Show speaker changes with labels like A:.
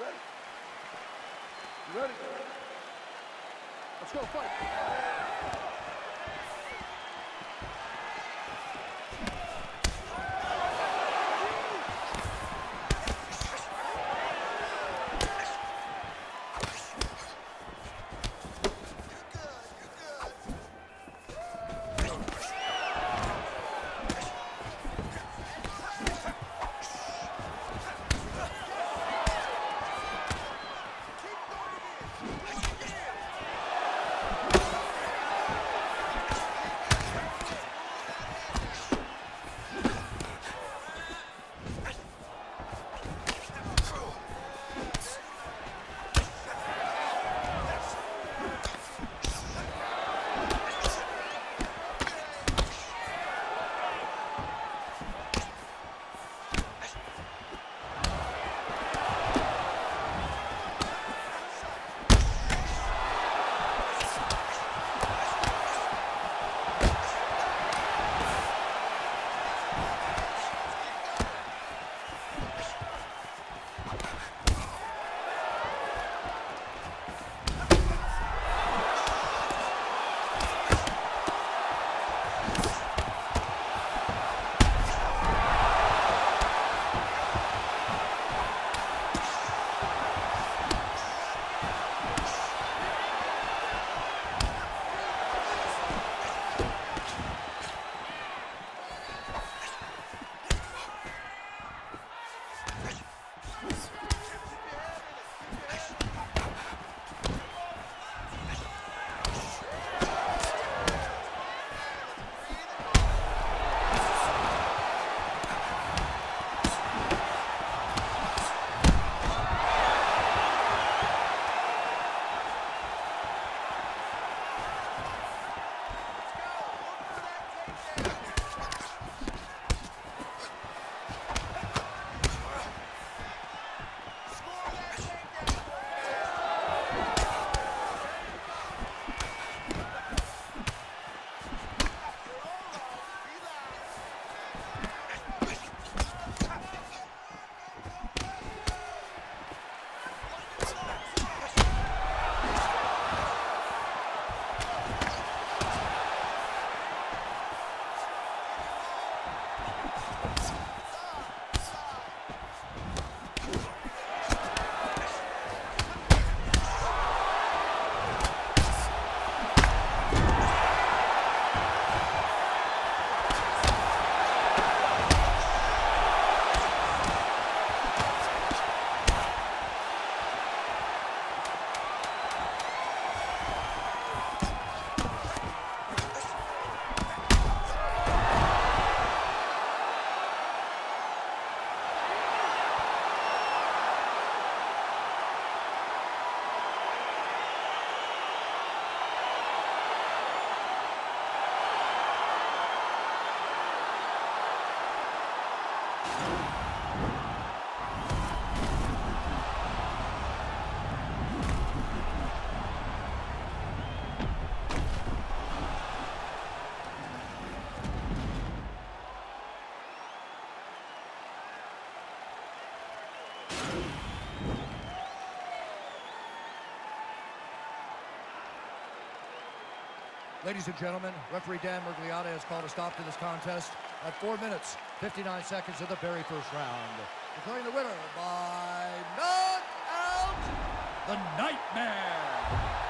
A: ready? You ready? Let's go, fight. Ladies and gentlemen, referee Dan Miragliotta has called a stop to this contest at 4 minutes, 59 seconds of the very first round. Declaring the winner by knockout, the Nightmare.